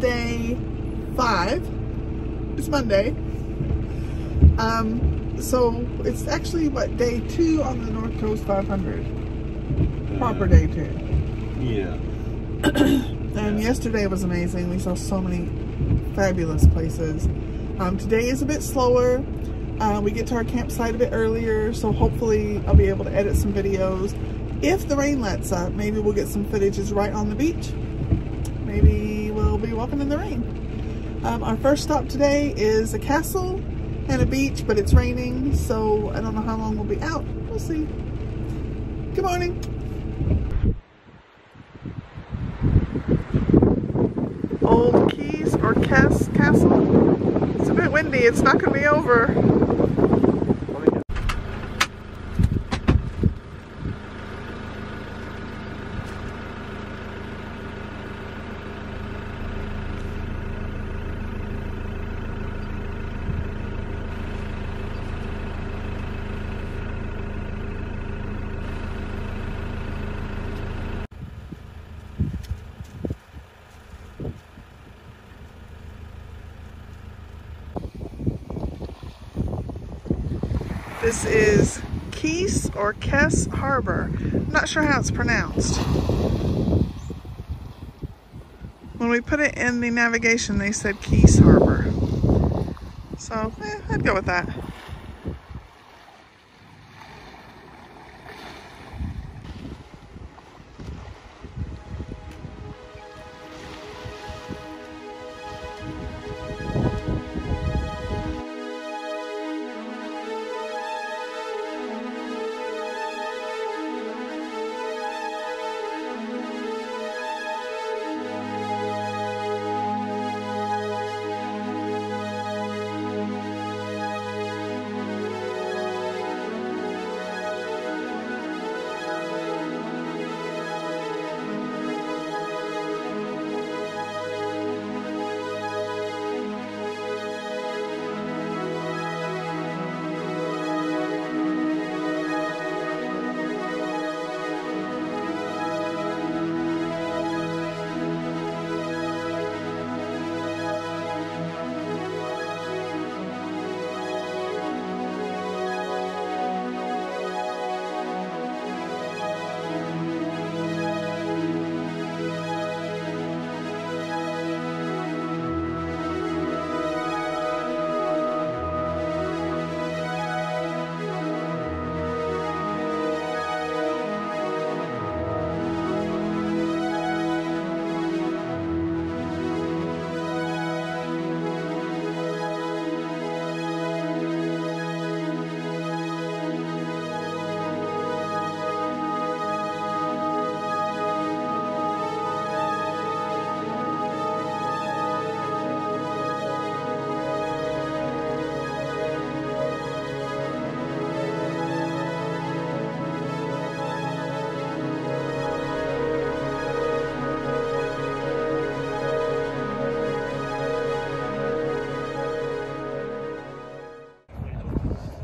day five. It's Monday. Um, so it's actually what day two on the North Coast 500. Proper day two. Yeah. and yesterday was amazing. We saw so many fabulous places. Um, today is a bit slower. Uh, we get to our campsite a bit earlier, so hopefully I'll be able to edit some videos. If the rain lets up, maybe we'll get some footages right on the beach. Maybe be walking in the rain. Um, our first stop today is a castle and a beach, but it's raining, so I don't know how long we'll be out. We'll see. Good morning. Old Keys or Cass Castle. It's a bit windy. It's not going to be over. This is Keys or Kess Harbor. I'm not sure how it's pronounced. When we put it in the navigation, they said Keys Harbor. So, eh, I'd go with that.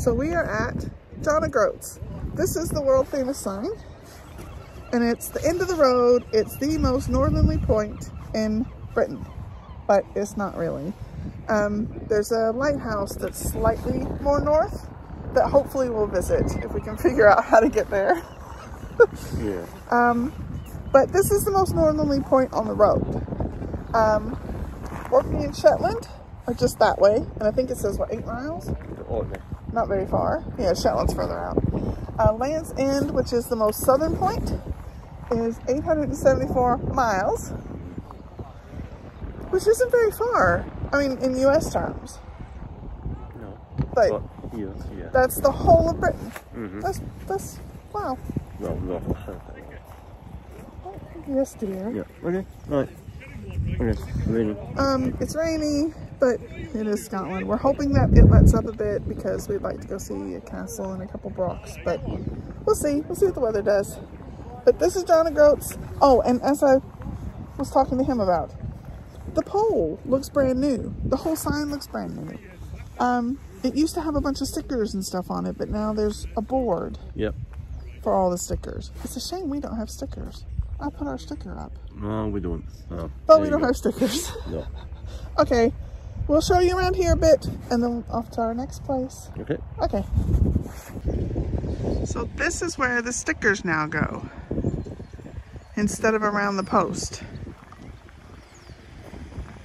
So we are at John O'Groats. This is the world famous sign and it's the end of the road. It's the most northerly point in Britain, but it's not really. Um, there's a lighthouse that's slightly more north that hopefully we'll visit if we can figure out how to get there. Yeah. Um, but this is the most northerly point on the road. Um, Orkney and Shetland are just that way, and I think it says, what, eight miles? Orkney. Not very far. Yeah, Shetland's further out. Uh, Land's End, which is the most southern point, is 874 miles, which isn't very far. I mean, in U.S. terms. No. But But, yeah, yeah. that's the whole of Britain. Mm -hmm. That's, that's, wow. No, no. Yes, dear. yeah. Okay. Right. Okay. Ready. Um, it's rainy, but it is Scotland. We're hoping that it lets up a bit because we'd like to go see a castle and a couple brochs, but we'll see. We'll see what the weather does. But this is John O'Groats. Oh, and as I was talking to him about, the pole looks brand new. The whole sign looks brand new. Um, it used to have a bunch of stickers and stuff on it, but now there's a board Yep. for all the stickers. It's a shame we don't have stickers. I put our sticker up. No, we don't. No. But There we don't go. have stickers. No. okay. We'll show you around here a bit and then off to our next place. Okay. Okay. So this is where the stickers now go. Instead of around the post.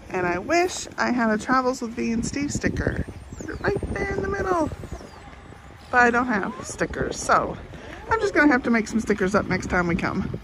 And I wish I had a Travels with V and Steve sticker. Put it right there in the middle. But I don't have stickers, so I'm just gonna have to make some stickers up next time we come.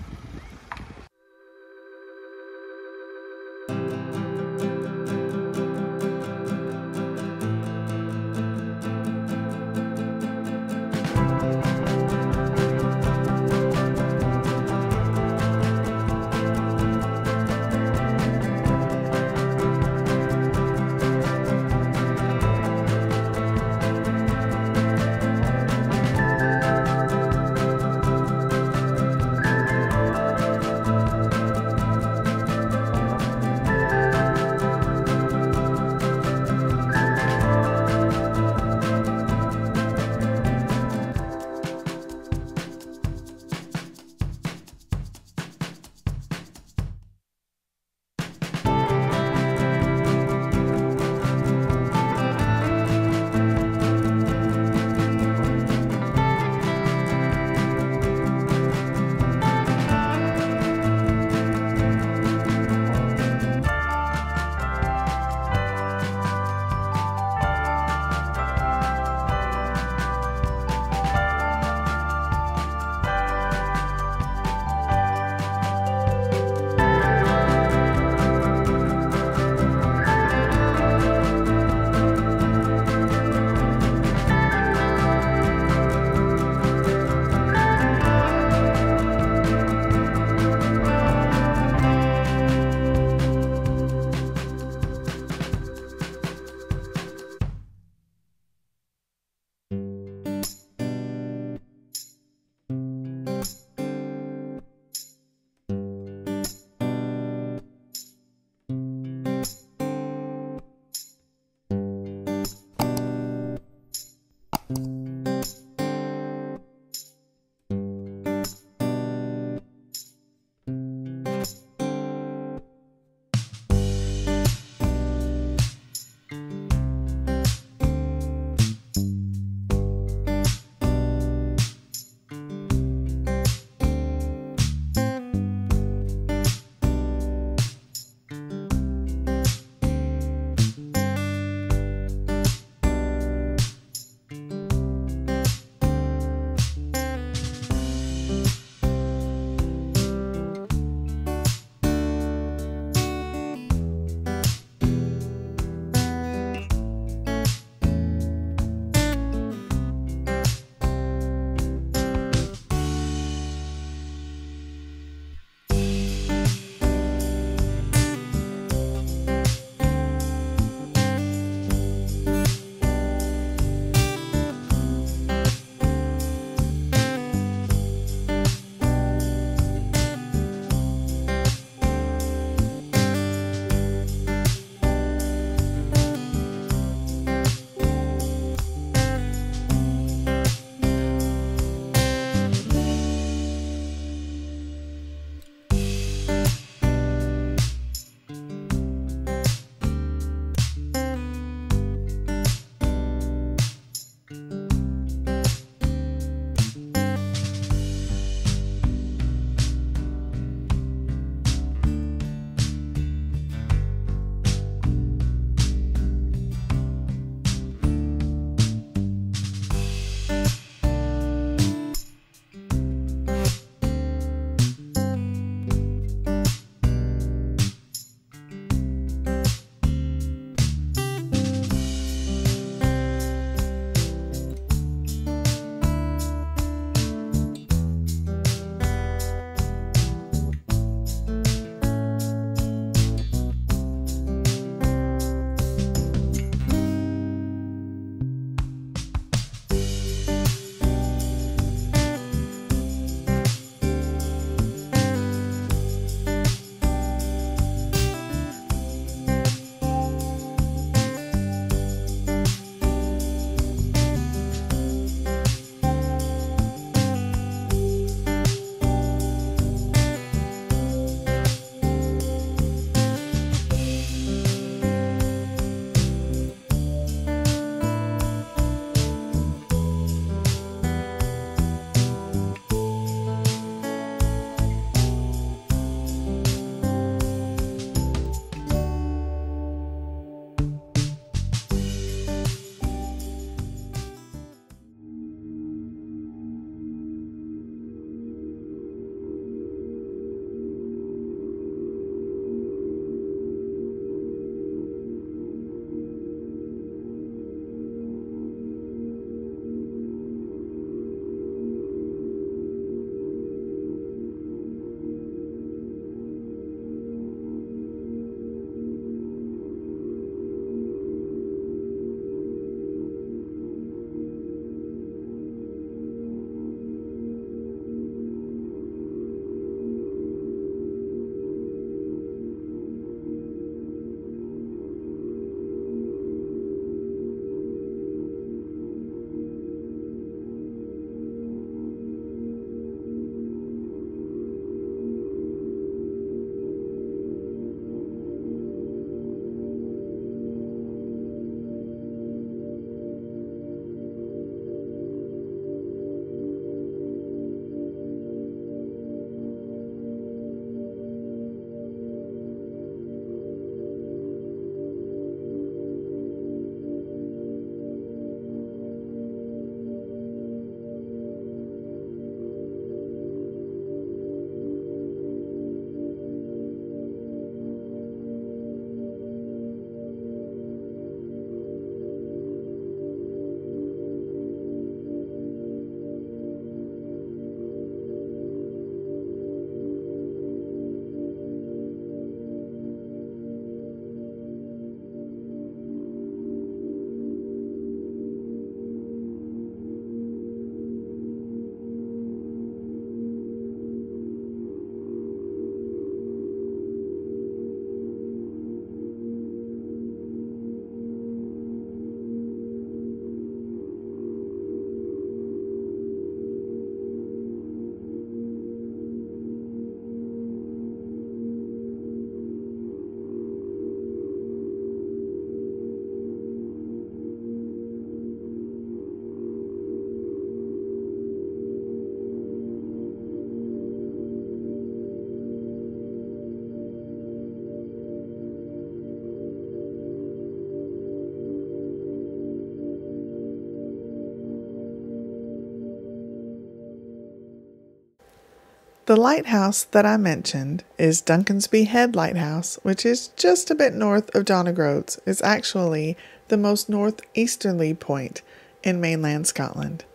The lighthouse that I mentioned is Duncansby Head Lighthouse, which is just a bit north of John O'Groats. It's actually the most northeasterly point in mainland Scotland.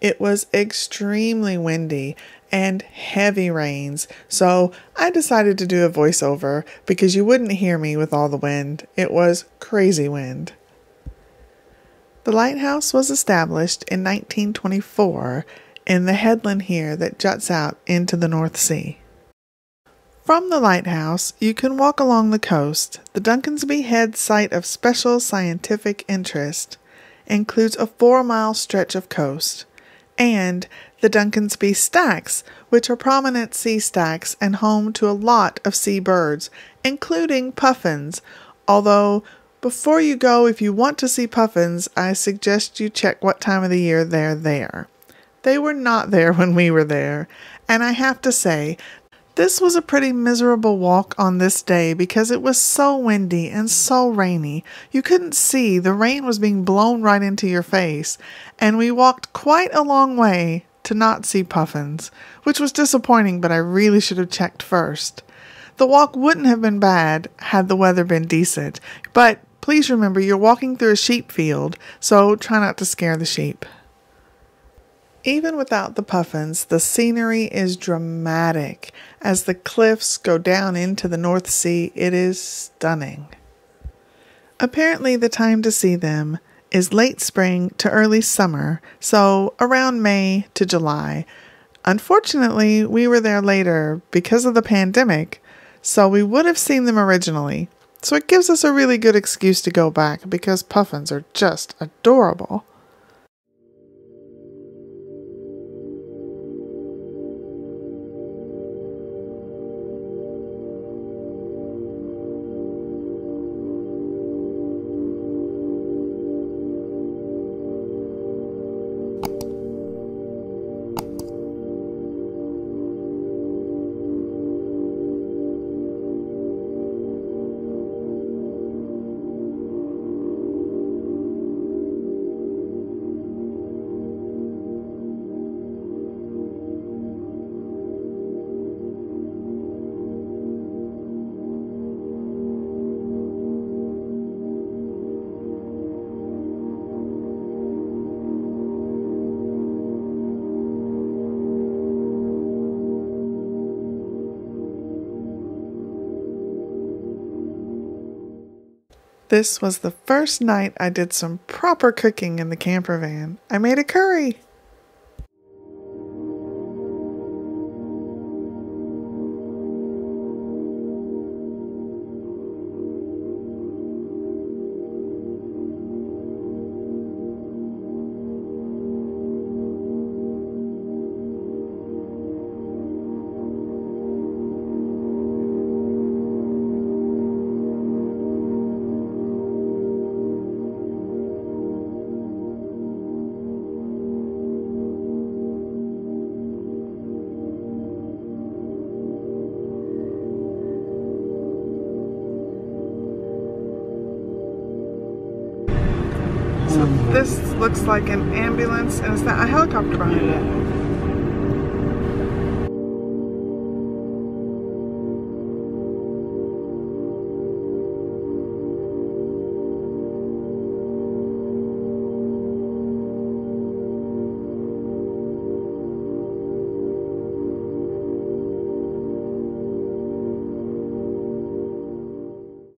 It was extremely windy and heavy rains, so I decided to do a voiceover because you wouldn't hear me with all the wind. It was crazy wind. The lighthouse was established in 1924 in the headland here that juts out into the North Sea. From the lighthouse, you can walk along the coast. The Duncansby Head Site of Special Scientific Interest includes a four mile stretch of coast and the Duncansby Stacks, which are prominent sea stacks and home to a lot of sea birds, including puffins. Although, before you go, if you want to see puffins, I suggest you check what time of the year they're there. They were not there when we were there, and I have to say, this was a pretty miserable walk on this day because it was so windy and so rainy. You couldn't see, the rain was being blown right into your face, and we walked quite a long way to not see puffins, which was disappointing, but I really should have checked first. The walk wouldn't have been bad had the weather been decent, but please remember you're walking through a sheep field, so try not to scare the sheep. Even without the puffins, the scenery is dramatic. As the cliffs go down into the North Sea, it is stunning. Apparently, the time to see them is late spring to early summer, so around May to July. Unfortunately, we were there later because of the pandemic, so we would have seen them originally. So it gives us a really good excuse to go back because puffins are just adorable. This was the first night I did some proper cooking in the camper van. I made a curry. This looks like an ambulance and it's not a helicopter behind it.